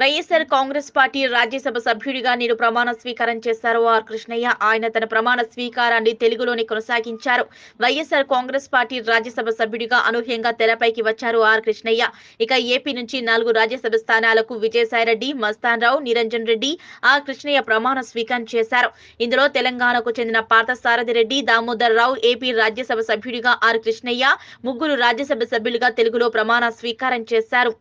YSR Congress party Rajya Sabha సభ్యుడిగా నేను ప్రమాణ స్వీకారం చేశారు. ఆర్ కృష్ణయ్య ఆయన తన ప్రమాణ స్వీకారాన్ని తెలుగులోనే కొనసాగించారు. వైఎస్ఆర్ కాంగ్రెస్ పార్టీ రాజ్యసభ సభ్యుడిగా అనూహ్యంగా తెరపైకి వచ్చారు ఆర్ కృష్ణయ్య. ఇక ఏపీ నుంచి నాలుగు రాజ్యసభ స్థానాలకు విజయసాయిరెడ్డి మస్తాన్ రావు నిరంజన్ రెడ్డి ఆర్ కృష్ణయ్య ప్రమాణ స్వీకారం చేశారు. ఇందులో తెలంగాణకు చెందిన పార్థసారథి రెడ్డి దామోదర్ రావు ఏపీ రాజ్యసభ సభ్యుడిగా ఆర్ కృష్ణయ్య ముగ్గురు రాజ్యసభ సభ్యులుగా తెలుగులో ప్రమాణ స్వీకారం చేశారు.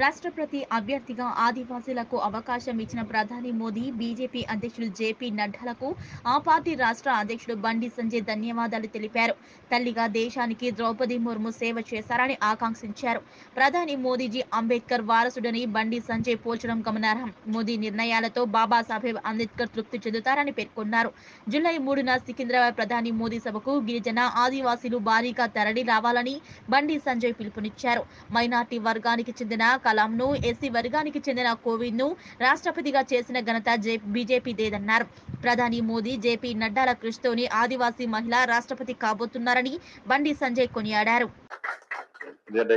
రాష్ట్రపతి అభ్యర్థిగా ఆదివాసీలకు అవకాశం ఇచ్చిన ప్రధాని మోదీ బీజేపీ అధ్యక్షుడు జేపీ నడ్డాలకు ఆ పార్టీ రాష్ట్ర అధ్యక్షుడు బండి సంజయ్ ధన్యవాదాలు తెలిపారు. తల్లిగా దేశానికి ద్రౌపది ముర్ము సేవ చేశారని ఆకాంక్షించారు. ప్రధాని మోదీజీ అంబేద్కర్ వారసుడని బండి సంజయ్ పోల్చడం గమనార్హం. మోదీ నిర్ణయాలతో బాబాసాహెబ్ అంబేద్కర్ తృప్తి చెందుతారని పేర్కొన్నారు. జూలై మూడున సికింద్రాబాద్ ప్రధాని మోదీ సభకు గిరిజన ఆదివాసీలు భారీగా తరలి రావాలని బండి సంజయ్ పిలుపునిచ్చారు. మైనార్టీ వర్గానికి చెందిన కలాంను ఎస్సీ వర్గానికి చెందిన కోవింద్ను రాష్ట్రపతిగా చేసిన ఘనత బీజేపీదేదన్నారు ప్రధాని మోదీ జేపీ నడ్డాల కృషితోని ఆదివాసీ మహిళ రాష్ట్రపతి కాబోతున్నారని బండి సంజయ్ కొనియాడారు.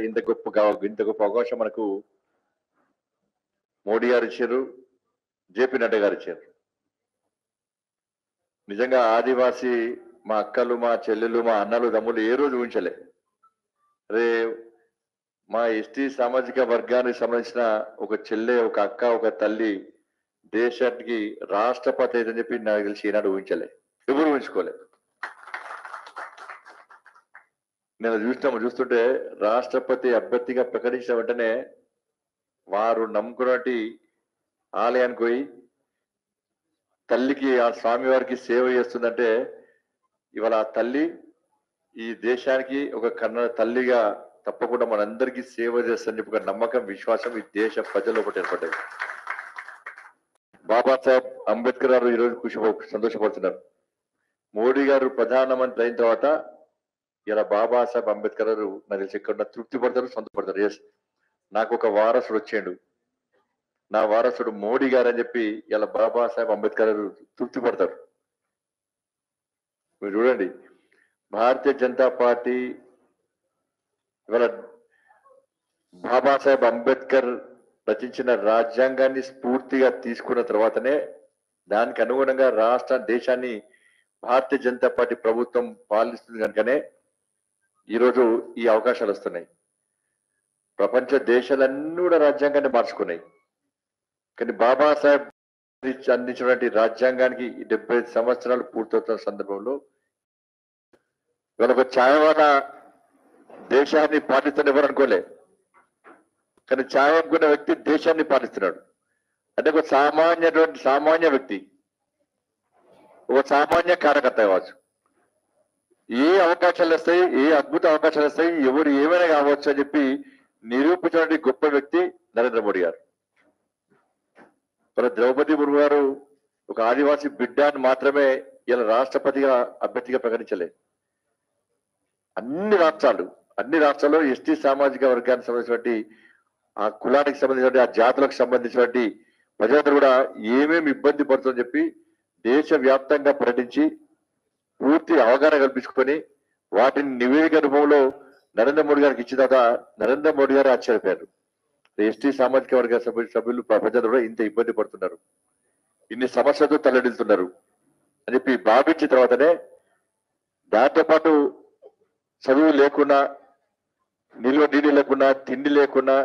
ఇంత గొప్ప ఇంత గొప్ప అవకాశం మనకు మోడీ గారు ఇచ్చారు జేపీ నడ్డా గారు ఇచ్చారు. నిజంగా ఆదివాసీ మా అక్కలు మా చెల్లెలు మా అన్నలు తమ్ముళ్ళు ఏ రోజు ఊహించలే. రే మా ఎస్టీ సామాజిక వర్గానికి సంబంధించిన ఒక చెల్లె ఒక అక్క ఒక తల్లి దేశానికి రాష్ట్రపతి అని చెప్పి నాకు తెలిసి ఈనాడు ఊహించలే. ఎవరు ఊహించుకోలే. నేను చూసినాము చూస్తుంటే రాష్ట్రపతి అభ్యర్థిగా ప్రకటించిన వెంటనే వారు నమ్ముకున్నటి ఆలయానికి పోయి తల్లికి ఆ స్వామివారికి సేవ చేస్తుందంటే ఇవాళ ఆ తల్లి ఈ దేశానికి ఒక కన్న తల్లిగా తప్పకుండా మనందరికీ సేవ చేస్తుందని చెప్పి ఒక నమ్మకం విశ్వాసం ఈ దేశ ప్రజల్లో ఒకటి ఏర్పడ్డాయి. బాబాసాహెబ్ అంబేద్కర్ గారు ఈరోజు కృషి సంతోషపడుతున్నారు. మోడీ గారు ప్రధానమంత్రి అయిన తర్వాత ఇలా బాబాసాహెబ్ అంబేద్కర్ గారు నాకు తెలిసి ఇక్కడ తృప్తి పడతారు సంతపడతారు ఎస్ నాకు ఒక వారసుడు వచ్చాడు. నా వారసుడు మోడీ గారు అని చెప్పి ఇలా బాబాసాహెబ్ అంబేద్కర్ గారు తృప్తి పడతారు. మీరు చూడండి భారతీయ జనతా పార్టీ ఇవాళ బాబాసాహెబ్ అంబేద్కర్ రచించిన రాజ్యాంగాన్ని స్ఫూర్తిగా తీసుకున్న తర్వాతనే దానికి అనుగుణంగా రాష్ట్ర దేశాన్ని భారతీయ జనతా పార్టీ ప్రభుత్వం పాలిస్తుంది కనుకనే ఈరోజు ఈ అవకాశాలు వస్తున్నాయి. ప్రపంచ దేశాలన్నీ కూడా రాజ్యాంగాన్ని మార్చుకున్నాయి. కానీ బాబాసాహెబ్ అందించినటువంటి రాజ్యాంగానికి డెబ్బై ఐదు సంవత్సరాలు పూర్తవుతున్న సందర్భంలో ఇవాళ ఒక ఛాయవాల దేశాన్ని పాలిస్తున్న అనుకోలే కానీ ఛాయ అనుకున్న వ్యక్తి దేశాన్ని పాటిస్తున్నాడు. అంటే ఒక సామాన్యటువంటి సామాన్య వ్యక్తి. ఒక సామాన్య కార్యకర్త కావచ్చు. ఏ అవకాశాలు వస్తాయి ఏ అద్భుత అవకాశాలు వస్తాయి ఎవరు ఏమైనా కావచ్చు అని చెప్పి నిరూపించిన గొప్ప వ్యక్తి నరేంద్ర మోడీ గారు. మన ద్రౌపది ముర్ము గారు ఒక ఆదివాసీ బిడ్డ అని మాత్రమే ఇలా రాష్ట్రపతిగా అభ్యర్థిగా ప్రకటించలే. అన్ని రాష్ట్రాలు అన్ని రాష్ట్రాల్లో ఎస్టీ సామాజిక వర్గానికి సంబంధించినటువంటి ఆ కులానికి సంబంధించినటువంటి ఆ జాతులకు సంబంధించినటువంటి ప్రజలందరూ కూడా ఏమేమి ఇబ్బంది పడుతుందని చెప్పి దేశ వ్యాప్తంగా పర్యటించి పూర్తి అవగాహన కల్పించుకొని వాటిని నివేదిక రూపంలో నరేంద్ర మోడీ గారికి ఇచ్చిన తర్వాత నరేంద్ర మోడీ గారు ఆశ్చర్యపోయారు. ఎస్టీ సామాజిక వర్గ సభ్యులు సభ్యులు ప్రజలు కూడా ఇంత ఇబ్బంది పడుతున్నారు. ఇన్ని సమస్యలతో తల్లడిల్తున్నారు అని చెప్పి భావించిన తర్వాతనే దాంతో పాటు చదువు లేకుండా నిల్వ నీళ్ళు లేకుండా తిండి లేకుండా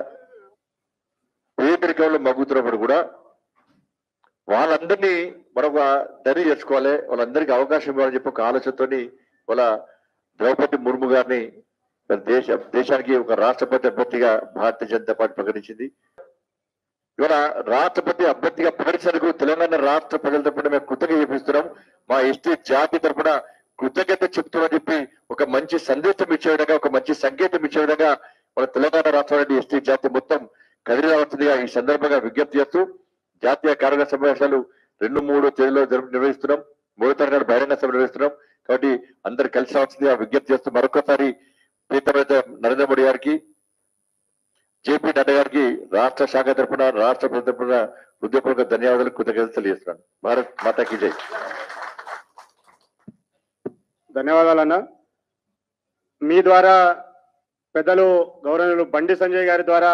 పేదరికంలో మగ్గుతున్నప్పుడు కూడా వాళ్ళందరినీ మరొక దరి చేసుకోవాలి వాళ్ళందరికీ అవకాశం ఇవ్వాలని చెప్పి ఒక ఆలోచనతోని వాళ్ళ ద్రౌపది ముర్ము గారిని దేశ దేశానికి ఒక రాష్ట్రపతి అభ్యర్థిగా భారతీయ జనతా పార్టీ ప్రకటించింది. ఇవాళ రాష్ట్రపతి అభ్యర్థిగా ప్రకటించినందుకు తెలంగాణ రాష్ట్ర ప్రజల తరపున మేము కృతజ్ఞత చూపిస్తున్నాం మా ఎస్టీ జాతి తరపున కృతజ్ఞత చెప్తామని చెప్పి ఒక మంచి సందేశం ఇచ్చే విధంగా ఒక మంచి సంకేతం ఇచ్చే విధంగా మన తెలంగాణ రాష్ట్రంలోని ఎస్టీ జాతి మొత్తం కదిలి రావాల్సిందిగా ఈ సందర్భంగా విజ్ఞప్తి చేస్తూ జాతీయ కార్యక్రమ సమావేశాలు రెండు మూడు తేదీలో జరుపు నిర్వహిస్తున్నాం. మూడో తారీఖు బహిరంగ సభ నిర్వహిస్తున్నాం. కాబట్టి అందరు కలిసి రావాల్సిందిగా విజ్ఞప్తి చేస్తూ మరొకసారి ప్రీతమైన నరేంద్ర మోడీ గారికి జేపీ నడ్డా గారికి రాష్ట్ర శాఖ తరపున రాష్ట్ర ప్రభుత్వం తరపున హృదయపూర్వక ధన్యవాదాలు కృతజ్ఞతలు తెలియజేస్తున్నాను. భారత్ మాతాకి జై. ధన్యవాదాలన్న మీ ద్వారా పెద్దలు గౌరవనీయులు బండి సంజయ్ గారి ద్వారా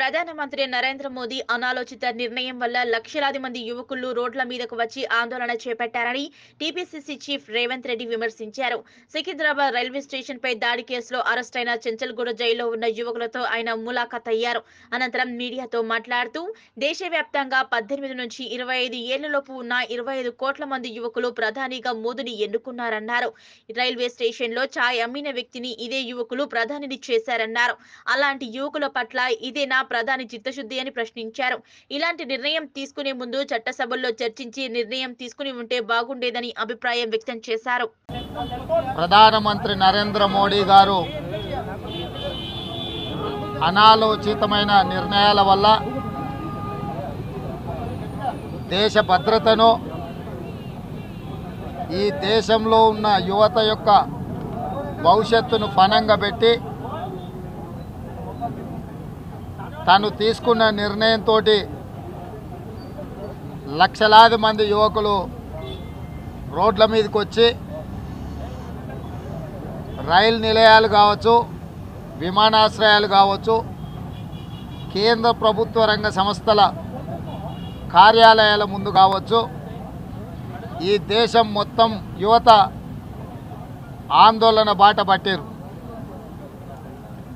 ప్రధానమంత్రి నరేంద్ర మోదీ అనాలోచిత నిర్ణయం వల్ల లక్షలాది మంది యువకులు రోడ్ల మీదకు వచ్చి ఆందోళన చేపట్టారని టీపీసీసీ చీఫ్ రేవంత్ రెడ్డి విమర్శించారు. సికింద్రాబాద్ రైల్వే స్టేషన్ పై దాడి కేసులో అరెస్ట్ అయిన చెంచల్గూడ జైల్లో ఉన్న యువకులతో ఆయన ములాఖాత్ అయ్యారు అనంతరం మీడియాతో మాట్లాడుతూ దేశవ్యాప్తంగా పద్దెనిమిది నుంచి ఇరవై ఐదు ఏళ్ళలోపు ఉన్న ఇరవై ఐదు కోట్ల మంది యువకులు ప్రధానిగా మోదీని ఎన్నుకున్నారన్నారు. రైల్వే స్టేషన్లో ఛాయ్ అమ్మిన వ్యక్తిని ఇదే యువకులు ప్రధానిని చేశారన్నారు. అలాంటి యువకుల పట్ల ఇదేనా ప్రధాని చిత్తశుద్ధి అని ప్రశ్నించారు. ఇలాంటి నిర్ణయం తీసుకునే ముందు చట్టసభల్లో చర్చించి నిర్ణయం తీసుకుని ఉంటే బాగుండేదని అభిప్రాయం వ్యక్తం చేశారు. ప్రధానమంత్రి నరేంద్ర మోడీ గారు అనాలోచితమైన నిర్ణయాల వల్ల దేశ భద్రతను ఈ దేశంలో ఉన్న యువత యొక్క భవిష్యత్తును ఫనంగా పెట్టి తను తీసుకున్న నిర్ణయంతో లక్షలాది మంది యువకులు రోడ్ల మీదకి వచ్చి రైలు నిలయాలు కావచ్చు విమానాశ్రయాలు కావచ్చు కేంద్ర ప్రభుత్వ రంగ సంస్థల కార్యాలయాల ముందు కావచ్చు. ఈ దేశం మొత్తం యువత ఆందోళన బాట పట్టారు.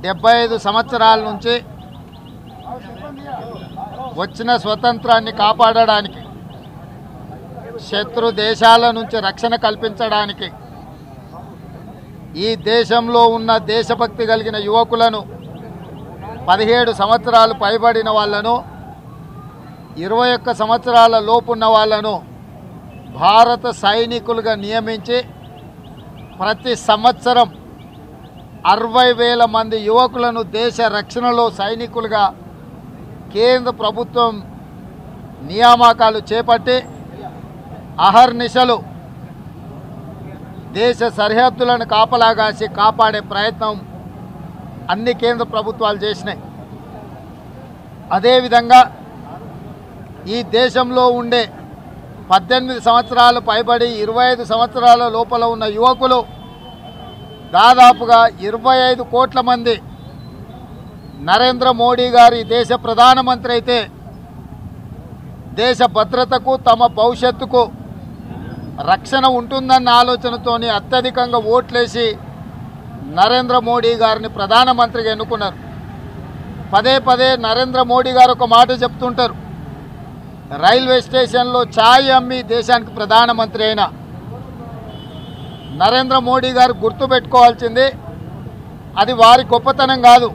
డెబ్బై ఐదు సంవత్సరాల నుంచి వచ్చిన స్వతంత్రాన్ని కాపాడడానికి శత్రు దేశాల నుంచి రక్షణ కల్పించడానికి ఈ దేశంలో ఉన్న దేశభక్తి కలిగిన యువకులను పదిహేడు సంవత్సరాలు పైబడిన వాళ్ళను ఇరవై ఒక్క సంవత్సరాల లోపున్న వాళ్ళను భారత సైనికులుగా నియమించి ప్రతి సంవత్సరం అరవై వేల మంది యువకులను దేశ రక్షణలో సైనికులుగా కేంద్ర ప్రభుత్వం నియామకాలు చేపట్టి అహర్నిశలు దేశ సరిహద్దులను కాపలాగాసి కాపాడే ప్రయత్నం అన్ని కేంద్ర ప్రభుత్వాలు చేసినాయి. అదేవిధంగా ఈ దేశంలో ఉండే పద్దెనిమిది సంవత్సరాలు పైబడి ఇరవై ఐదు సంవత్సరాల లోపల ఉన్న యువకులు దాదాపుగా ఇరవై ఐదు కోట్ల మంది నరేంద్ర మోడీ గారు దేశ ప్రధానమంత్రి అయితే దేశ భద్రతకు తమ భవిష్యత్తుకు రక్షణ ఉంటుందన్న ఆలోచనతోని అత్యధికంగా ఓట్లేసి నరేంద్ర మోడీ గారిని ప్రధానమంత్రిగా ఎన్నుకున్నారు. పదే పదే నరేంద్ర మోడీ గారు ఒక మాట చెప్తుంటారు. రైల్వే స్టేషన్లో ఛాయ్ అమ్మి దేశానికి ప్రధానమంత్రి అయిన నరేంద్ర మోడీ గారు గుర్తుపెట్టుకోవాల్సింది అది వారి గొప్పతనం కాదు.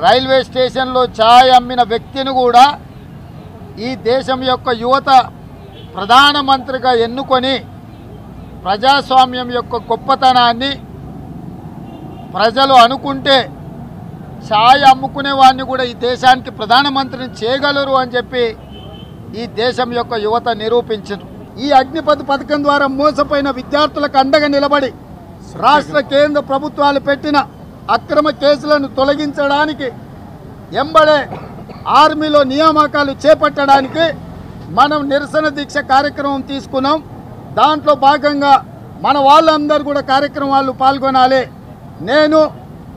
రైల్వే స్టేషన్లో ఛాయ్ అమ్మిన వ్యక్తిని కూడా ఈ దేశం యొక్క యువత ప్రధానమంత్రిగా ఎన్నుకొని ప్రజాస్వామ్యం యొక్క గొప్పతనాన్ని ప్రజలు అనుకుంటే ఛాయ్ అమ్ముకునే వాడిని కూడా ఈ దేశానికి ప్రధానమంత్రిని చేయగలరు అని చెప్పి ఈ దేశం యొక్క యువత నిరూపించారు ఈ అగ్నిపథ్ పథకం ద్వారా మోసపోయిన విద్యార్థులకు అండగా నిలబడి రాష్ట్ర కేంద్ర ప్రభుత్వాలు పెట్టిన అక్రమ కేసులను తొలగించడానికి ఎంబడే ఆర్మీలో నియామకాలు చేపట్టడానికి మనం నిరసన దీక్ష కార్యక్రమం తీసుకున్నాం. దాంట్లో భాగంగా మన వాళ్ళందరూ కూడా కార్యక్రమాలు పాల్గొనాలి. నేను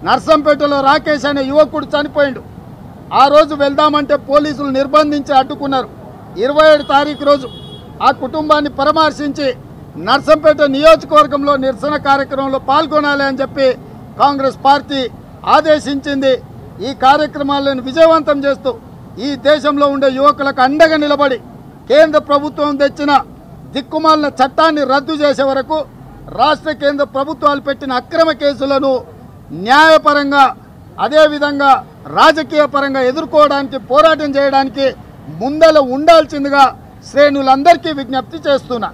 నర్సంపేటలో రాకేష్ అనే యువకుడు చనిపోయిండు. ఆ రోజు వెళ్దామంటే పోలీసులు నిర్బంధించి అడ్డుకున్నారు. ఇరవై ఏడు తారీఖు రోజు ఆ కుటుంబాన్ని పరామర్శించి నర్సంపేట నియోజకవర్గంలో నిరసన కార్యక్రమంలో పాల్గొనాలి అని చెప్పి కాంగ్రెస్ పార్టీ ఆదేశించింది ఈ కార్యక్రమాలను విజయవంతం చేస్తూ ఈ దేశంలో ఉండే యువకులకు అండగా నిలబడి కేంద్ర ప్రభుత్వం తెచ్చిన దిక్కుమాలిన చట్టాన్ని రద్దు చేసే వరకు రాష్ట్ర కేంద్ర ప్రభుత్వాలు పెట్టిన అక్రమ కేసులను న్యాయపరంగా అదేవిధంగా రాజకీయ పరంగా ఎదుర్కోవడానికి పోరాటం చేయడానికి ముందల ఉండాల్సిందిగా శ్రేణులందరికీ విజ్ఞప్తి చేస్తున్నా.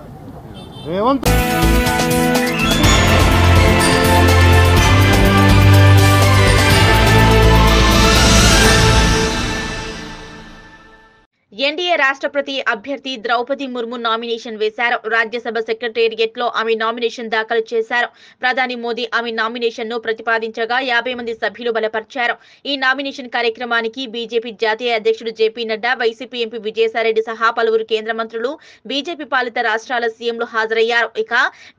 రేవంత్ ఎన్డీఏ రాష్ట్రపతి అభ్యర్థి ద్రౌపది ముర్ము నామినేషన్ వేశారు. రాజ్యసభ సెక్రటేరియట్లో ఆమె నామినేషన్ దాఖలు చేశారు. ప్రధాని మోదీ ఆమె నామినేషన్ను ప్రతిపాదించగా యాభై మంది సభ్యులు బలపరిచారు. ఈ నామినేషన్ కార్యక్రమానికి బీజేపీ జాతీయ అధ్యక్షుడు JP Nadda YCP MP Vijayasai Reddy సహా పలువురు కేంద్ర మంత్రులు బీజేపీ పాలిత రాష్ట్రాల సీఎంలు హాజరయ్యారు. ఇక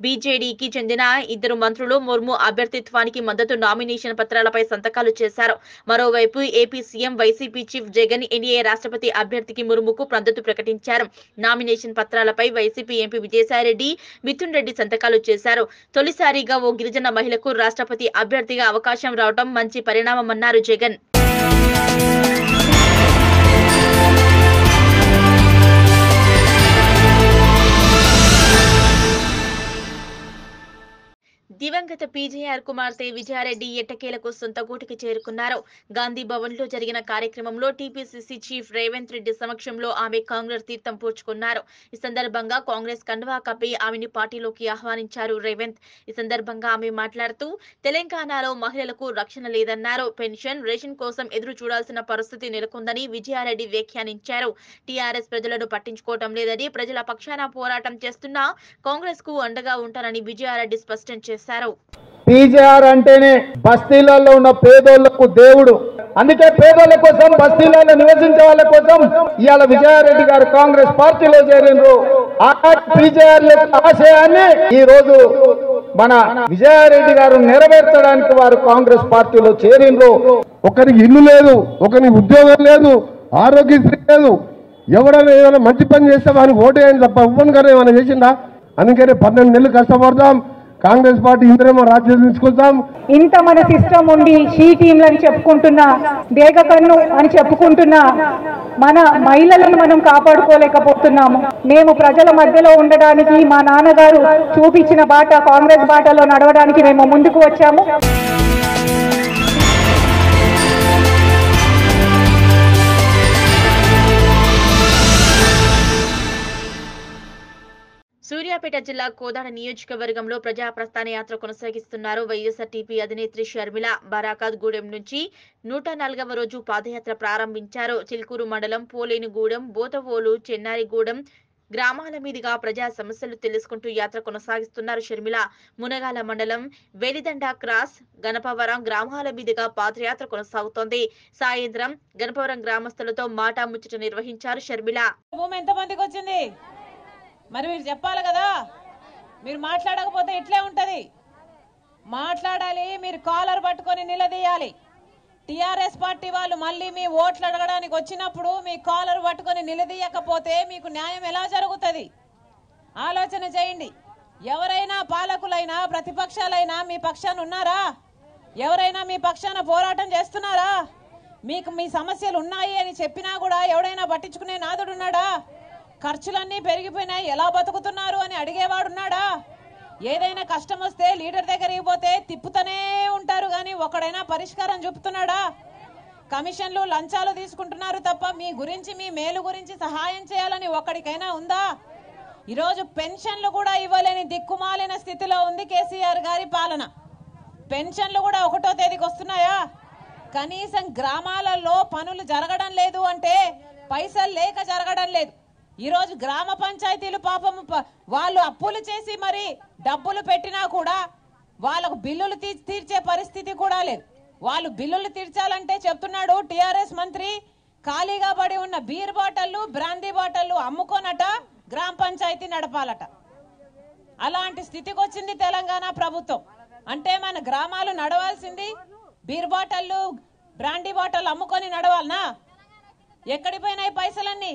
బీజేడీకి చెందిన ఇద్దరు మంత్రులు ముర్ము అభ్యర్థిత్వానికి మద్దతు నామినేషన్ పత్రాలపై సంతకాలు చేశారు. మరోవైపు AP CM YCP chief Jagan NDA రాష్ట్రపతి అభ్యర్థికి ముర్ముకు మద్దతు ప్రకటించారు. నామినేషన్ పత్రాలపై వైసీపీ ఎంపీ విజయసాయిరెడ్డి మిథున్ రెడ్డి సంతకాలు చేశారు. తొలిసారిగా ఓ గిరిజన మహిళకు రాష్ట్రపతి అభ్యర్థిగా అవకాశం రావడం మంచి పరిణామమన్నారు జగన్. దివంగత పీజేఆర్ కుమార్తె విజయారెడ్డి ఎట్టకేలకు సొంతగూటికి చేరుకున్నారు. గాంధీ భవన్లో జరిగిన కార్యక్రమంలో టీపీసీసీ చీఫ్ రేవంత్ రెడ్డి సమక్షంలో ఆమె కాంగ్రెస్ తీర్థం పూడ్చుకున్నారు. ఈ సందర్భంగా కాంగ్రెస్ కండువా కప్పి ఆమెని పార్టీలోకి ఆహ్వానించారు రేవంత్. ఈ సందర్భంగా ఆమె మాట్లాడుతూ తెలంగాణలో మహిళలకు రక్షణ లేదన్నారు. పెన్షన్ రేషన్ కోసం ఎదురు చూడాల్సిన పరిస్థితి నెలకొందని విజయారెడ్డి వ్యాఖ్యానించారు. టీఆర్ఎస్ ప్రజలను పట్టించుకోవటం లేదని ప్రజల పక్షాన పోరాటం చేస్తున్నా కాంగ్రెస్కు అండగా ఉంటారని విజయారెడ్డి స్పష్టం చేశారు. పీజీఆర్ అంటేనే బస్తీలలో ఉన్న పేదోళ్ళకు దేవుడు. అందుకే పేదోళ్ళ కోసం బస్తీలలో నివసించే వాళ్ళ కోసం ఇవాళ విజయారెడ్డి గారు కాంగ్రెస్ పార్టీలో చేరినరు ఆనాటి పీజీఆర్ యొక్క ఆశయాన్ని ఈ రోజు మన విజయారెడ్డి గారు నెరవేర్చడానికి వారు కాంగ్రెస్ పార్టీలో చేరినరు ఒకరికి ఇల్లు లేదు ఒకరికి ఉద్యోగం లేదు ఆరోగ్యశ్రీ లేదు. ఎవడైనా ఏమైనా మంచి పని చేస్తే వానికి ఓటేయండి తప్ప ఇవ్వను గారు ఏమైనా చేసిందా? అందుకనే పన్నెండు నెలలు కష్టపడతాం కాంగ్రెస్ పార్టీ ఇంద్రేమో రాజ్యం తీసుకొద్దాం. ఇంత మన సిస్టమ్ ఉండి షీ టీంలు అని చెప్పుకుంటున్నా దేగ కన్ను అని చెప్పుకుంటున్నా మన మహిళలను మనం కాపాడుకోలేకపోతున్నాము. మేము ప్రజల మధ్యలో ఉండడానికి మా నాన్నగారు చూపించిన బాట కాంగ్రెస్ బాటలో నడవడానికి మేము ముందుకు వచ్చాము. సూర్యాపేట జిల్లా కోదాడ నియోజకవర్గంలో ప్రజా ప్రస్థాన యాత్ర కొనసాగిస్తున్నారు. వైఎస్ఆర్టీపీ అధినేత్రి షర్మిల బారాకాత్ గూడెం నుంచి నూట నాలుగవ రోజు పాదయాత్ర ప్రారంభించారు. చిల్కూరు మండలం పోలేనిగూడెం బోతవోలు చెన్నారిగూడెం గ్రామాల మీదుగా ప్రజా సమస్యలు తెలుసుకుంటూ యాత్ర కొనసాగిస్తున్నారు షర్మిల. మునగాల మండలం వెలిదండ క్రాస్ గణపవరం గ్రామాల మీదుగా పాదయాత్ర కొనసాగుతోంది. సాయంత్రం గణపవరం గ్రామస్తులతో మాటా ముచ్చట నిర్వహించారు షర్మిల. భూమి ఎంతమందికి వచ్చింది మరి మీరు చెప్పాలి కదా? మీరు మాట్లాడకపోతే ఇట్లే ఉంటది. మాట్లాడాలి మీరు కాలర్ పట్టుకొని నిలదీయాలి. టిఆర్ఎస్ పార్టీ వాళ్ళు మళ్ళీ మీ ఓట్లు అడగడానికి వచ్చినప్పుడు మీ కాలర్ పట్టుకొని నిలదీయకపోతే మీకు న్యాయం ఎలా జరుగుతుంది? ఆలోచన చేయండి. ఎవరైనా పాలకులైనా ప్రతిపక్షాలైనా మీ పక్షాన ఉన్నారా? ఎవరైనా మీ పక్షాన పోరాటం చేస్తున్నారా? మీకు మీ సమస్యలు ఉన్నాయి అని చెప్పినా కూడా ఎవడైనా పట్టించుకునే నాదుడున్నాడా ఖర్చులన్నీ పెరిగిపోయినాయి. ఎలా బతుకుతున్నారు అని అడిగేవాడున్నాడా? ఏదైనా కష్టం వస్తే లీడర్ దగ్గరికి పోతే తిప్పుతూనే ఉంటారు కానీ ఒకడైనా పరిష్కారం చూపుతున్నాడా? కమిషన్లు లంచాలు తీసుకుంటున్నారు తప్ప మీ గురించి మీ మేలు గురించి సహాయం చేయాలని ఒక్కడికైనా ఉందా? ఈరోజు పెన్షన్లు కూడా ఇవ్వలేని దిక్కుమాలిన స్థితిలో ఉంది కేసీఆర్ గారి పాలన. పెన్షన్లు కూడా ఒకటో తేదీకి వస్తున్నాయా? కనీసం గ్రామాలలో పనులు జరగడం లేదు అంటే పైసలు లేక జరగడం లేదు. ఈరోజు గ్రామ పంచాయతీలు పాపం వాళ్ళు అప్పులు చేసి మరి డబ్బులు పెట్టినా కూడా వాళ్ళకు బిల్లులు తీర్చే పరిస్థితి కూడా లేదు. వాళ్ళు బిల్లులు తీర్చాలంటే చెప్తున్నాడు టిఆర్ఎస్ మంత్రి ఖాళీగా పడి ఉన్న బీర్ బాటల్లు బ్రాందీ బాటళ్ళు అమ్ముకోనట గ్రామ పంచాయతీ నడపాలట. అలాంటి స్థితికి వచ్చింది తెలంగాణ ప్రభుత్వం. అంటే మన గ్రామాలు నడవాల్సింది బీర్ బాటల్లు బ్రాండీ బాటలు అమ్ముకొని నడవాలనా? ఎక్కడిపోయినాయి పైసలన్నీ?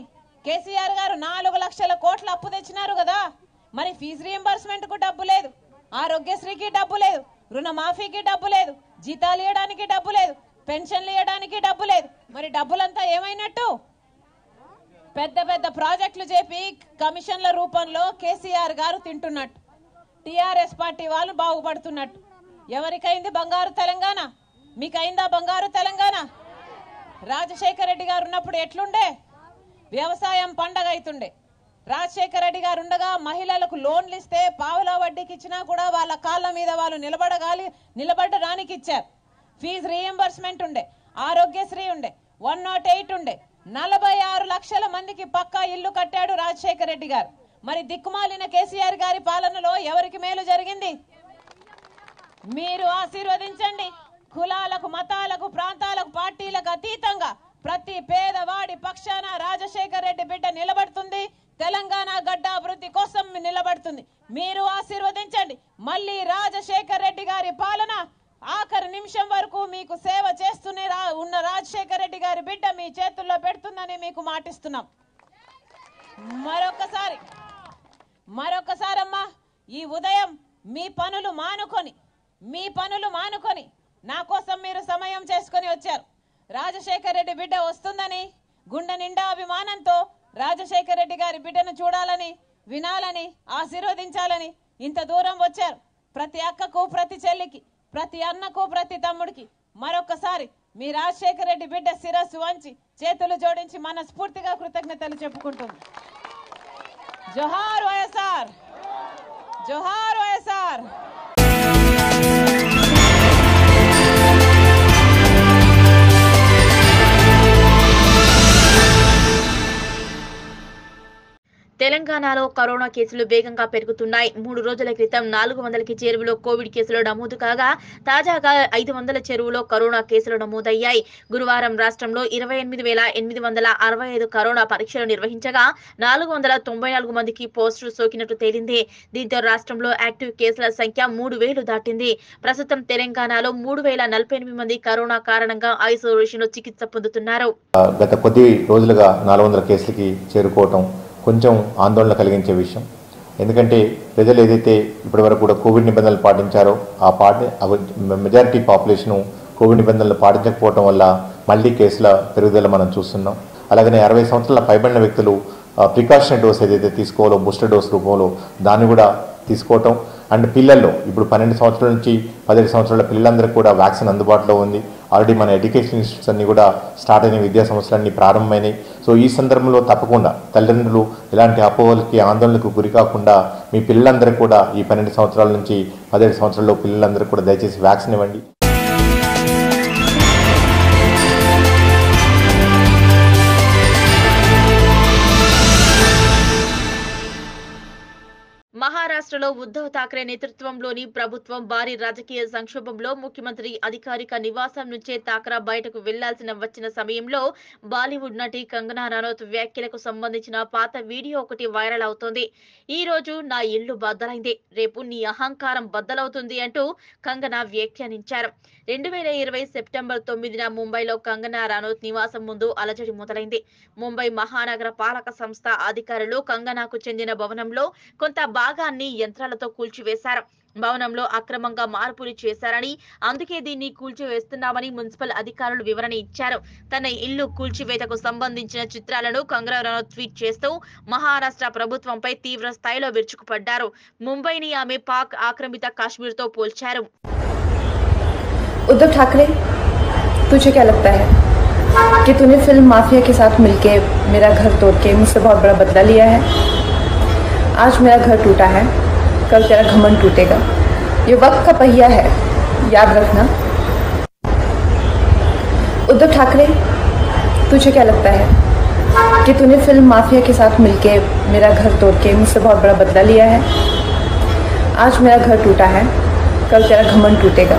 కేసీఆర్ గారు నాలుగు లక్షల కోట్ల అప్పు తెచ్చినారు కదా. మరి ఫీజు రియంబర్స్మెంట్కు డబ్బు లేదు. ఆరోగ్యశ్రీకి డబ్బు లేదు. రుణమాఫీకి డబ్బు లేదు. జీతాలు ఇవ్వడానికి డబ్బు లేదు. పెన్షన్లు ఇవ్వడానికి డబ్బు లేదు. మరి డబ్బులంతా ఏమైనట్టు? పెద్ద పెద్ద ప్రాజెక్టులు చేపి కమిషన్ల రూపంలో కేసీఆర్ గారు తింటున్నట్టు. టిఆర్ఎస్ పార్టీ వాళ్ళు బాగుపడుతున్నట్టు. ఎవరికైంది బంగారు తెలంగాణ? మీకైందా బంగారు తెలంగాణ? రాజశేఖర రెడ్డి గారు ఉన్నప్పుడు ఎట్లుండే? వ్యవసాయం పండగ అవుతుండే రాజశేఖర రెడ్డి గారు ఉండగా మహిళలకు లోన్లు ఇస్తే పావుల వడ్డీకి ఇచ్చినా కూడా వాళ్ళ కాళ్ళ మీద వాళ్ళు నిలబడగాలి నిలబడడానికి ఇచ్చారు ఫీజు రీఎంబర్స్మెంట్ ఉండే ఆరోగ్యశ్రీ ఉండే వన్ నాట్ ఎయిట్ ఉండే. నలభై ఆరు లక్షల మందికి పక్కా ఇల్లు కట్టాడు రాజశేఖర రెడ్డి గారు. మరి దిక్కుమాలిన కేసీఆర్ గారి పాలనలో ఎవరికి మేలు జరిగింది? మీరు ఆశీర్వదించండి. కులాలకు మతాలకు ప్రాంతాలకు పార్టీలకు అతీతంగా ప్రతి పేదవాడి పక్షాన రాజశేఖర్ రెడ్డి బిడ్డ నిలబడుతుంది. తెలంగాణ గడ్డ అభివృద్ధి కోసం నిలబడుతుంది. మీరు ఆశీర్వదించండి. మళ్ళీ రాజశేఖర్ రెడ్డి గారి పాలన ఆఖరి నిమిషం వరకు మీకు సేవ చేస్తూనే రా- ఉన్న రాజశేఖర్ రెడ్డి గారి బిడ్డ మీ చేతుల్లో పెడుతుందని మీకు మాటిస్తున్నాం. మరొకసారి మరొకసారమ్మా ఈ ఉదయం మీ పనులు మానుకొని మీ పనులు మానుకొని నా కోసం మీరు సమయం చేసుకొని వచ్చారు. రాజశేఖర్ రెడ్డి బిడ్డ వస్తుందని గుండె నిండా అభిమానంతో రాజశేఖర్ రెడ్డి గారి బిడ్డను చూడాలని వినాలని ఆశీర్వదించాలని ఇంత దూరం వచ్చారు. ప్రతి అక్కకు ప్రతి చెల్లికి ప్రతి అన్నకు ప్రతి తమ్ముడికి మరొకసారి మీ రాజశేఖర్ రెడ్డి బిడ్డ శిరస్సు వంచి చేతులు జోడించి మనస్ఫూర్తిగా కృతజ్ఞతలు చెప్పుకుంటుంది జోహార్ వైఎస్ఆర్! జోహార్ వైఎస్ఆర్! తెలంగాణలో కరోనా కేసులు వేగంగా పెరుగుతున్నాయి. మూడు రోజుల క్రితం నాలుగు వందలకి చేరువలో కోవిడ్ కేసులు నమోదు కాగా తాజాగా ఐదు వందల చెరువులో కరోనా కేసులు నమోదయ్యాయి. గురువారం రాష్ట్రంలో ఇరవై ఎనిమిది వేల ఎనిమిది వందల అరవై ఐదు కరోనా పరీక్షలు నిర్వహించగా నాలుగు వందల తొంభై నాలుగు మందికి పాజిటివ్ సోకినట్టు తేలింది. దీంతో రాష్ట్రంలో యాక్టివ్ కేసుల సంఖ్య మూడు వేలు దాటింది. ప్రస్తుతం తెలంగాణలో మూడు వేల నలభై ఎనిమిది మంది కరోనా కారణంగా ఐసోలేషన్లో చికిత్స పొందుతున్నారు. గత కొద్ది రోజులుగా నాలుగు వందల కేసులకి చేరుకోవటం కొంచెం ఆందోళన కలిగించే విషయం. ఎందుకంటే ప్రజలు ఏదైతే ఇప్పటివరకు కూడా కోవిడ్ నిబంధనలు పాటించారో ఆ పాటి మెజారిటీ పాపులేషను కోవిడ్ నిబంధనలు పాటించకపోవటం వల్ల మళ్ళీ కేసుల పెరుగుదల మనం చూస్తున్నాం. అలాగనే అరవై సంవత్సరాల పైబడిన వ్యక్తులు ప్రికాషన్ డోస్ ఏదైతే తీసుకోవాలో బూస్టర్ డోస్ రూపంలో దాన్ని కూడా తీసుకోవటం అండ్ పిల్లల్లో ఇప్పుడు పన్నెండు సంవత్సరాల నుంచి పదిహేడు సంవత్సరాల పిల్లలందరికీ కూడా వ్యాక్సిన్ అందుబాటులో ఉంది. ఆల్రెడీ మన ఎడ్యుకేషన్ ఇన్స్టిట్యూట్స్ అన్ని కూడా స్టార్ట్ అయిన విద్యా సంవత్సరాన్ని ప్రారంభమైనాయి. సో ఈ సందర్భంలో తప్పకుండా తల్లిదండ్రులు ఇలాంటి అపోహలకి ఆందోళనకు గురి కాకుండా మీ పిల్లలందరూ కూడా ఈ పన్నెండు సంవత్సరాల నుంచి పదిహేడు సంవత్సరాల్లో పిల్లలందరూ కూడా దయచేసి వ్యాక్సిన్ ఇవ్వండి. మహారాష్ట్రలో ఉద్ధవ్ థాక్రే నేతృత్వంలోని ప్రభుత్వం భారీ రాజకీయ సంక్షోభంలో ముఖ్యమంత్రి అధికారిక నివాసం నుంచే థాక్రా బయటకు వెళ్ళాల్సిన వచ్చిన సమయంలో బాలీవుడ్ నటి కంగనా రనౌత్ వ్యాఖ్యలకు సంబంధించిన పాత వీడియో ఒకటి వైరల్ అవుతోంది. ఈ రోజు నా ఇల్లు బద్దలైంది. రేపు నీ అహంకారం బద్దలవుతుంది అంటూ కంగనా వ్యాఖ్యానించారు. రెండు వేల ఇరవై సెప్టెంబర్ తొమ్మిదిన ముంబైలో కంగనా రనౌత్ నివాసం ముందు అలజడి మొదలైంది. ముంబై మహానగర పాలక సంస్థ అధికారులు కంగనాకు చెందిన భవనంలో కొంత భాగాన్ని యంత్రాలతో కూల్చివేశారు భవనంలో అక్రమంగా మార్పులు చేశారని అందుకే దీన్ని కూల్చివేస్తున్నామని మున్సిపల్ అధికారులు వివరణ ఇచ్చారు తన ఇల్లు కూల్చివేతకు సంబంధించిన చిత్రాలను కంగనా రనౌత్ ట్వీట్ చేస్తూ మహారాష్ట్ర ప్రభుత్వంపై తీవ్ర స్థాయిలో విరుచుకుపడ్డారు ముంబైని ఆమె పాక్ ఆక్రమిత కాశ్మీర్తో పోల్చారు उद्धव ठाकरे तुझे क्या लगता है कि तूने फिल्म माफिया के साथ मिलके मेरा घर तोड़ के मुझसे बहुत बड़ा बदला लिया है आज मेरा घर टूटा है कल तेरा घमंड टूटेगा। ये वक्त का पहिया है। याद रखना। उद्धव ठाकरे, तुझे क्या लगता है कि तूने फ़िल्म माफिया के साथ मिलके मेरा घर तोड़ के मुझसे बहुत बड़ा बदला लिया है? आज मेरा घर टूटा है। कल तेरा घमंड टूटेगा।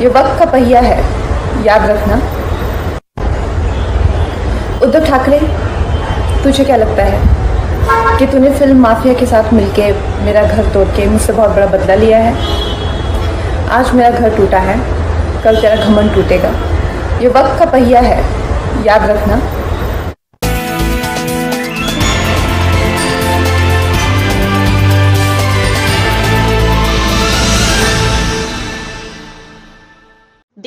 ये वक्त का पहिया है। याद रखना। उद्धव ठाकरे, तुझे क्या लगता है कि तूने फ़िल्म माफिया के साथ मिलके मेरा घर तोड़ के मुझसे बहुत बड़ा बदला लिया है। आज मेरा घर टूटा है। कल तेरा घमंड टूटेगा। ये वक्त का पहिया है। याद रखना।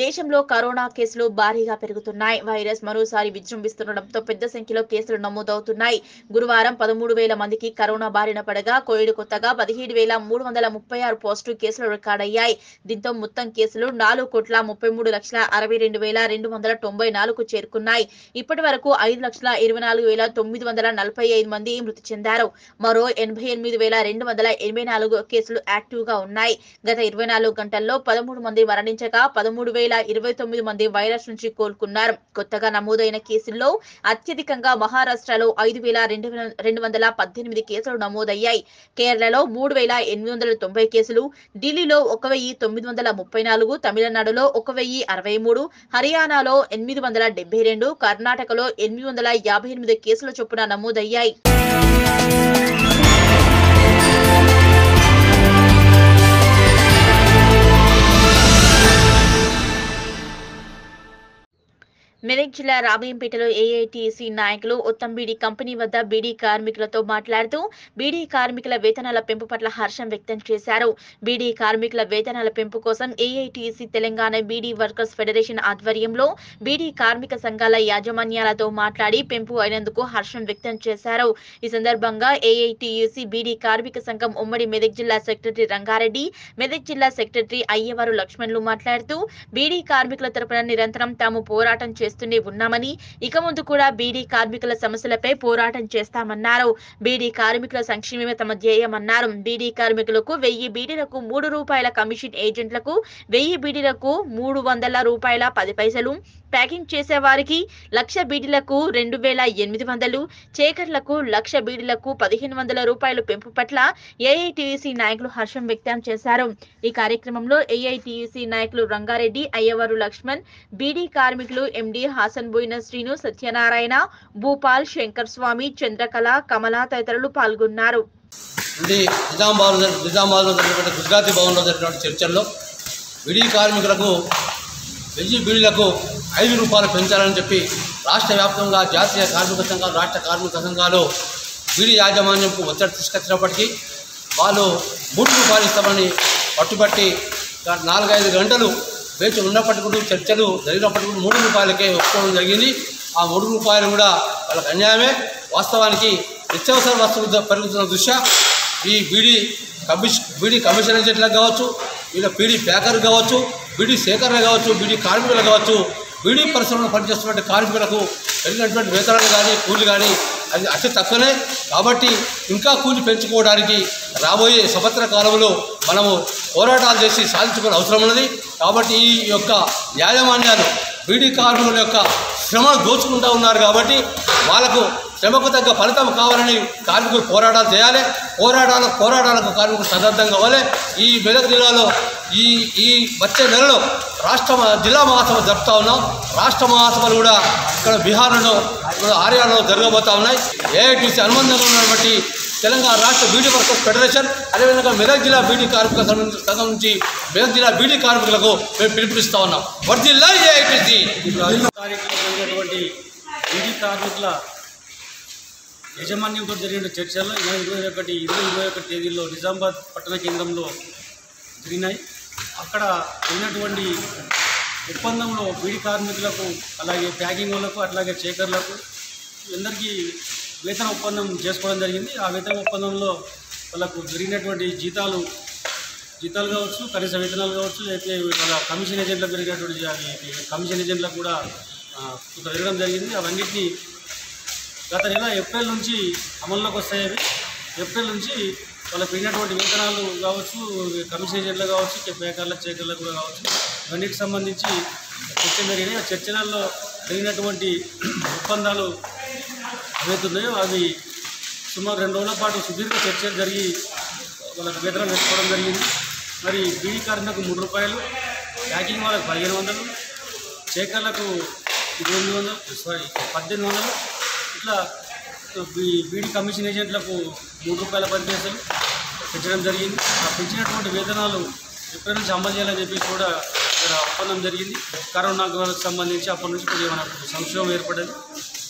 దేశంలో కరోనా కేసులు భారీగా పెరుగుతున్నాయి. వైరస్ మరోసారి విజృంభిస్తుండటంతో పెద్ద సంఖ్యలో కేసులు నమోదవుతున్నాయి. గురువారం పదమూడు వేల మందికి కరోనా బారిన పడగా కోవిడ్ కొత్తగా పదిహేడు వేల మూడు వందల ముప్పై ఆరు పాజిటివ్ కేసులు రికార్డయ్యాయి. దీంతో మొత్తం కేసులు నాలుగు కోట్ల ముప్పై మూడు లక్షల అరవై రెండు వేల రెండు వందల తొంభై నాలుగు చేరుకున్నాయి. ఇప్పటి వరకు ఐదు లక్షల ఇరవై నాలుగు వేల తొమ్మిది వందల నలభై ఐదు మంది మృతి చెందారు. మరో ఎనభై ఎనిమిది వేల రెండు వందల ఎనభై నాలుగు కేసులు యాక్టివ్గా ఉన్నాయి. గత ఇరవై నాలుగు గంటల్లో పదమూడు మంది మరణించగా పదమూడు వేల ఇరవై తొమ్మిది మంది వైరస్ నుంచి కోలుకున్నారు. కొత్తగా నమోదైన కేసుల్లో అత్యధికంగా మహారాష్ట్రలో ఐదు వేల రెండు రెండు వందల పద్దెనిమిది కేసులు నమోదయ్యాయి. కేరళలో మూడు వేల ఎనిమిది వందల తొంభై కేసులు ఢిల్లీలో ఒక వెయ్యి తొమ్మిది వందల ముప్పై నాలుగు తమిళనాడులో ఒక వెయ్యి అరవై మూడు హర్యానాలో ఎనిమిది వందల డెబ్బై రెండు కర్ణాటకలో ఎనిమిది వందల యాభై ఎనిమిది కేసుల చొప్పున నమోదయ్యాయి. మెదక్ జిల్లా రాబియంపేటలో ఏఐటీసీ నాయకులు ఉత్తమ్ బీడీ కంపెనీ వద్ద బీడీ కార్మికులతో మాట్లాడుతూ బీడీ కార్మికుల వేతనాల పెంపు పట్ల హర్షం వ్యక్తం చేశారు. బీడీ కార్మికుల వేతనాల పెంపు కోసం AITC Telangana beedi workers federation ఆధ్వర్యంలో బీడీ కార్మిక సంఘాల యాజమాన్యాలతో మాట్లాడి పెంపు అయినందుకు హర్షం వ్యక్తం చేశారు. ఈ సందర్భంగా ఏఐటీయూసీ బీడీ కార్మిక సంఘం ఉమ్మడి మెదక్ జిల్లా సెక్రటరీ రంగారెడ్డి మెదక్ జిల్లా సెక్రటరీ అయ్యవారు లక్ష్మణ్లు మాట్లాడుతూ బీడీ కార్మికుల తరపున నిరంతరం తాము పోరాటం చేస్తారు చేస్తూనే ఉన్నామని ఇక ముందు కూడా బీడీ కార్మికుల సమస్యలపై పోరాటం చేస్తామన్నారు. బీడీ కార్మికుల సంక్షేమమే తమ ధ్యేయమన్నారు. బీడీ కార్మికులకు వెయ్యి బీడీలకు మూడు రూపాయల కమిషన్ ఏజెంట్లకు వెయ్యి బీడీలకు మూడు వందల రూపాయల పది పైసలు ప్యాకింగ్ చేసే వారికి లక్ష బీడీలకు రెండు వేల ఎనిమిది వందలు చేకర్లకు లక్ష బీడీలకు పదిహేను వందల రూపాయలు పెంపు పట్ల ఏఐటీయూసీ నాయకులు హర్షం వ్యక్తం చేశారు. ఈ కార్యక్రమంలో ఏఐటీయూసీ నాయకులు రంగారెడ్డి అయ్యవారు లక్ష్మణ్ బీడీ కార్మికులు ఎండి హాసన్ బోయిన శ్రీను సత్యనారాయణ భూపాల్ శంకర్ స్వామి చంద్రకళ కమల తదితరులు పాల్గొన్నారు. గుజరాతీ భవన్లో జరిగినటువంటి చర్చల్లో విడి కార్మికులకు వెయ్యి బిల్లులకు ఐదు రూపాయలు పెంచాలని చెప్పి రాష్ట్ర వ్యాప్తంగా జాతీయ కార్మిక సంఘాలు రాష్ట్ర కార్మిక సంఘాలు వీడి యాజమాన్యంకు ఒత్తిడి తీసుకొచ్చినప్పటికీ వాళ్ళు మూడు రూపాయలు ఇస్తామని పట్టుబట్టి నాలుగైదు గంటలు వేచి ఉన్నప్పటికీ కూడా చర్చలు జరిగినప్పటికీ కూడా మూడు రూపాయలకే ఒప్పుకోవడం జరిగింది. ఆ మూడు రూపాయలు కూడా వాళ్ళకి అన్యాయమే. వాస్తవానికి నిత్యావసర వస్తువులు పెరుగుతున్న దృష్ట్యా ఈ బీడీ కమిష్ బీడీ కమిషనర్ జట్లకు కావచ్చు వీళ్ళ బీడీ ప్యాకర్ కావచ్చు బీడీ సేకరణ కావచ్చు బీడీ కార్మికులు కావచ్చు బీడీ పరిశ్రమలో పనిచేస్తున్నటువంటి కార్మికులకు పెరిగినటువంటి వేతనాలు కానీ కూలి కానీ అది అతి తక్కువనే. కాబట్టి ఇంకా కూలి పెంచుకోవడానికి రాబోయే సంవత్సర కాలంలో మనము పోరాటాలు చేసి సాధించుకునే అవసరం ఉన్నది. కాబట్టి ఈ యొక్క యాజమాన్యాలు బీడీ కార్మికుల యొక్క శ్రమను దోచుకుంటూ ఉన్నారు కాబట్టి వాళ్ళకు శ్రమకు తగ్గ ఫలితం కావాలని కార్మికులు పోరాటాలు చేయాలి. పోరాటాలు పోరాటాలకు కార్మికులు సన్నద్ధం కావాలి. ఈ మెదక్ జిల్లాలో ఈ ఈ వచ్చే నెలలో రాష్ట్ర జిల్లా మహాసభ జరుపుతా ఉన్నాం. రాష్ట్ర మహాసభలు కూడా ఇక్కడ బీహార్లో ఆర్యాలో జరగబోతా ఉన్నాయి. ఏఐటీసీ అనుబంధంగా ఉన్నటువంటి తెలంగాణ రాష్ట్ర బీడీ వర్కర్స్ ఫెడరేషన్ అదేవిధంగా మెదక్ జిల్లా బీడీ కార్మికుల సంఘం నుంచి- మెదక్ జిల్లా బీడీ కార్మికులకు మేము పిలుపునిస్తా ఉన్నాం. వర్జిల్లా ఏఐటీసీ! జరిగినటువంటి బీడీ కార్మికుల యాజమాన్యంతో జరిగిన చర్చల్లో ఇరవై ఇరవై ఒకటి ఇరవై ఇరవై ఒకటి తేదీల్లో నిజామాబాద్ పట్టణ కేంద్రంలో జరిగినాయి. అక్కడ ఉన్నటువంటి ఒప్పందంలో బీడి కార్మికులకు అలాగే ప్యాకింగ్ వాళ్ళకు అట్లాగే చేకర్లకు అందరికీ వేతన ఒప్పందం చేసుకోవడం జరిగింది. ఆ వేతన ఒప్పందంలో వాళ్ళకు జరిగినటువంటి జీతాలు జీతాలు కావచ్చు కనీస వేతనాలు కావచ్చు లేకపోతే వాళ్ళ కమిషన్ ఏజెంట్లకు జరిగినటువంటి కమిషన్ ఏజెంట్లకు కూడా కొంత పెరగడం జరిగింది. అవన్నిటినీ గత నెల ఏప్రిల్ నుంచి అమల్లోకి వస్తాయి అవి. ఏప్రిల్ నుంచి వాళ్ళకి పెరిగినటువంటి వేతనాలు కావచ్చు కమిషన్ కావచ్చు పేకర్లకు చేకర్లకు కూడా కావచ్చు. ఇవన్నిటికి సంబంధించి చర్చ జరిగినాయి. ఆ చర్చలలో జరిగినటువంటి ఒప్పందాలు ఏవైతున్నాయో అవి సుమారు రెండు రోజుల పాటు సుదీర్ఘ చర్చలు జరిగి వాళ్ళకి వేతనం పెట్టుకోవడం జరిగింది. మరి బీడీ కార్మికులకు మూడు రూపాయలు ప్యాకింగ్ వాళ్ళకి పదిహేను వందలు చేకర్లకు ఎనిమిది వందలు సారీ పద్దెనిమిది వందలు. ఇట్లా బీ- బీడీ కమిషన్ ఏజెంట్లకు మూడు రూపాయల పది పైసలు పెంచడం జరిగింది. ఆ పెంచినటువంటి వేతనాలు ఎప్పటి నుంచి అమలు చేయాలని చెప్పేసి కూడా ఇక్కడ ఒప్పందం జరిగింది. కరోనా వాళ్ళకి సంబంధించి అప్పటి నుంచి కొద్దిగా మనకు సంక్షోభం ఏర్పడింది.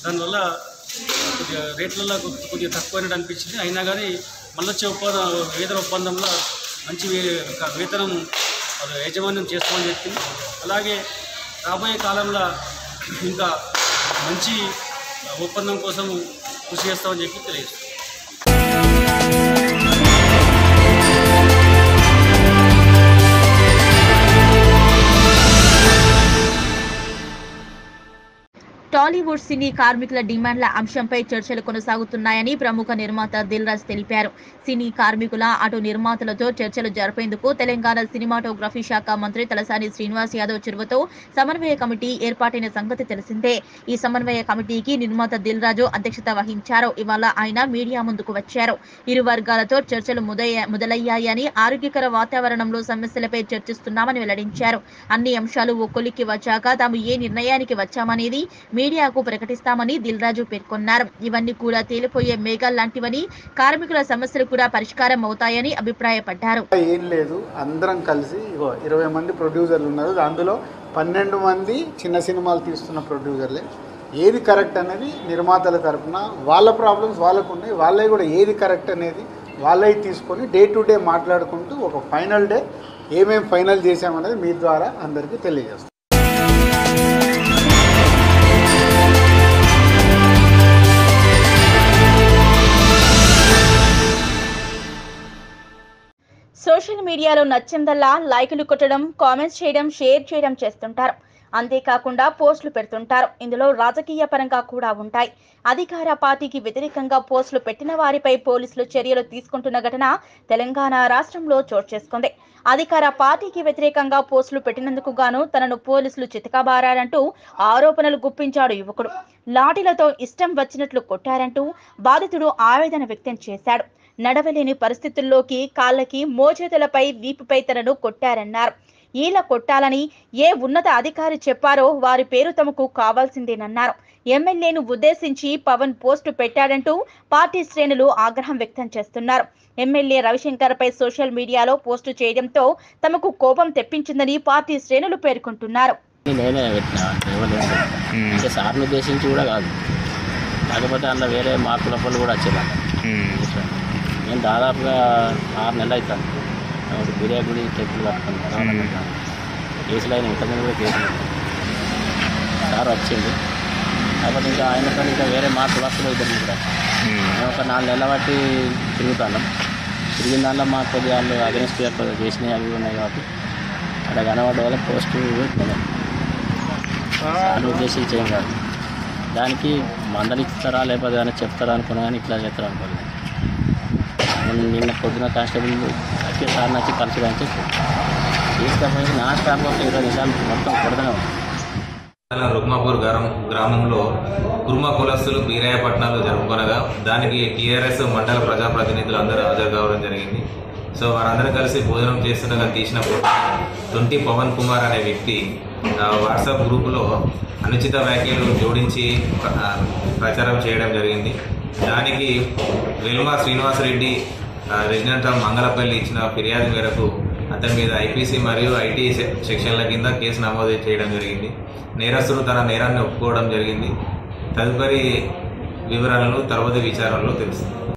దానివల్ల కొద్దిగా రేట్లలో కొద్దిగా తక్కువైనట్టు అనిపించింది. అయినా కానీ మళ్ళొచ్చే ఒప్పందం ఒప్పంద వేతన ఒప్పందంలో మంచి వే- ఒక వేతనం యాజమాన్యం చేస్తామని చెప్పింది. అలాగే రాబోయే కాలంలో ఇంకా మంచి ఒప్పందం కోసం కృషి చేస్తామని చెప్పి తెలియజేస్తాం టాలీవుడ్ సినీ కార్మికుల డిమాండ్ల అంశంపై చర్చలు కొనసాగుతున్నాయని ప్రముఖ నిర్మాత దిల్ రాజ్ తెలిపారు. సినీ కార్మికుల అటు నిర్మాతలతో చర్చలు జరిపేందుకు తెలంగాణ సినిమాటోగ్రఫీ శాఖ మంత్రి తలసాని శ్రీనివాస్ యాదవ్ చొరవతో సమన్వయ కమిటీ ఏర్పాటైన సంగతి తెలిసిందే. ఈ సమన్వయ కమిటీకి నిర్మాత దిల్ రాజు అధ్యక్షత వహించారు. ఇవాళ ఆయన మీడియా ముందుకు వచ్చారు. ఇరు వర్గాలతో చర్చలు మొదలయ్యాయని ఆరోగ్యకర వాతావరణంలో సమస్యలపై చర్చిస్తున్నామని వెల్లడించారు. అన్ని అంశాలు ఒక్కొలికి వచ్చాక తాము ఏ నిర్ణయానికి వచ్చామనేది మీడియాకు ప్రకటిస్తామని దిల్ రాజు పేర్కొన్నారు. ఇవన్నీ కూడా తేలిపోయే మేఘాలు లాంటివని కార్మికుల సమస్యలు కూడా పరిష్కారం అవుతాయని అభిప్రాయపడ్డారు. ఏం లేదు. అందరం కలిసి ఇరవై మంది ప్రొడ్యూసర్లు ఉన్నారు. అందులో పన్నెండు మంది చిన్న సినిమాలు తీస్తున్న ప్రొడ్యూసర్లే. ఏది కరెక్ట్ అనేది నిర్మాతల తరఫున వాళ్ళ ప్రాబ్లమ్స్ వాళ్ళకు ఉన్నాయి. వాళ్ళే కూడా ఏది కరెక్ట్ అనేది వాళ్ళవి తీసుకొని డే టు డే మాట్లాడుకుంటూ ఒక ఫైనల్ డే ఏమేమి ఫైనల్ చేశామనేది మీ ద్వారా అందరికీ తెలియజేస్తాం. సోషల్ మీడియాలో నచ్చిందల్లా లైకులు కొట్టడం కామెంట్స్ చేయడం షేర్ చేయడం చేస్తుంటారు. అంతేకాకుండా పోస్టులు పెడుతుంటారు. ఇందులో రాజకీయ పరంగా కూడా ఉంటాయి. అధికార పార్టీకి వ్యతిరేకంగా పోస్టులు పెట్టిన వారిపై పోలీసులు చర్యలు తీసుకుంటున్న ఘటన తెలంగాణ రాష్ట్రంలో చోటు చేసుకుంది. అధికార పార్టీకి వ్యతిరేకంగా పోస్టులు పెట్టినందుకు గాను తనను పోలీసులు చితకబారారంటూ ఆరోపణలు గుప్పించాడు యువకుడు. లాఠీలతో ఇష్టం వచ్చినట్లు కొట్టారంటూ బాధితుడు ఆవేదన వ్యక్తం చేశాడు. నడవలేని పరిస్థితుల్లోకి కాళ్ళకి మోచేతులపై వీపుపై తనను కొట్టారన్నారు. ఈల కొట్టాలని ఏ ఉన్నత అధికారి చెప్పారో వారి పేరు తమకు కావాల్సిందేనన్నారు. ఎమ్మెల్యేను ఉద్దేశించి పవన్ పోస్టు పెట్టాడంటూ పార్టీ శ్రేణులు ఆగ్రహం వ్యక్తం చేస్తున్నారు. ఎమ్మెల్యే రవిశంకర్ పై సోషల్ మీడియాలో పోస్టు చేయడంతో తమకు కోపం తెప్పించిందని పార్టీ శ్రేణులు పేర్కొంటున్నారు. సార్ని ఉద్దేశించి కూడా కాదు. కాకపోతే అందులో వేరే కూడా వచ్చేదాన్ని నేను దాదాపుగా ఆరు నెలలు అవుతాను ఒక బిర్యా గుడి టెప్పులు కట్టుకున్నాను కేసులు అయిన ఇంతకుముందు కూడా కేసులు. సార్ వచ్చింది కాబట్టి ఇంకా ఆయనతో ఇంకా వేరే మార్కులు వస్తులు ఇద్దరు కూడా మేము. ఒక నాలుగు నెలల బట్టి తిరుగుతాను తిరిగిన దాంట్లో మాకు కొద్దిగా వాళ్ళు అగెన్స్ట్ కొద్దిగా చేసినవి అవి ఉన్నాయి కాబట్టి అక్కడ కనబడ్డ వల్ల పోస్ట్ ఉద్దేశించి ఏం కాదు. దానికి మందలిస్తారా లేకపోతే ఏమైనా చెప్తారా అనుకున్నా కానీ ఇట్లా చేస్తారు అనుకోలేదు నిన్న పొద్దున కానిస్టేబుల్ వచ్చి సార్ నచ్చి కలిసిదని చెప్పి తీసుకపోయి నా స్టాఫ్ ఒక ఇరవై నిమిషాలు మొత్తం కొడతానే రుక్మాపూర్ గ్రామం గ్రామంలో కుర్మ కులస్తులు బీరాయపట్నాలు జరుపుకొనగా దానికి టీఆర్ఎస్ మండల ప్రజాప్రతినిధులు అందరూ హాజరు కావడం జరిగింది. సో వారందరూ కలిసి భోజనం చేస్తుండగా తీసిన ఫోటో. తొంటి పవన్ కుమార్ అనే వ్యక్తి వాట్సాప్ గ్రూపులో అనుచిత వ్యాఖ్యలు జోడించి ప్రచారం చేయడం జరిగింది. దానికి వెల్మా శ్రీనివాసరెడ్డి రెసిడెంట్ ఆఫ్ మంగళపల్లి ఇచ్చిన ఫిర్యాదు మేరకు అతని మీద ఐపీసీ మరియు ఐటీ సెక్షన్ల కింద కేసు నమోదు చేయడం జరిగింది. నేరస్తుడు తన నేరాన్ని ఒప్పుకోవడం జరిగింది. తదుపరి వివరాలను తర్వాతి విచారణలో తెలుస్తుంది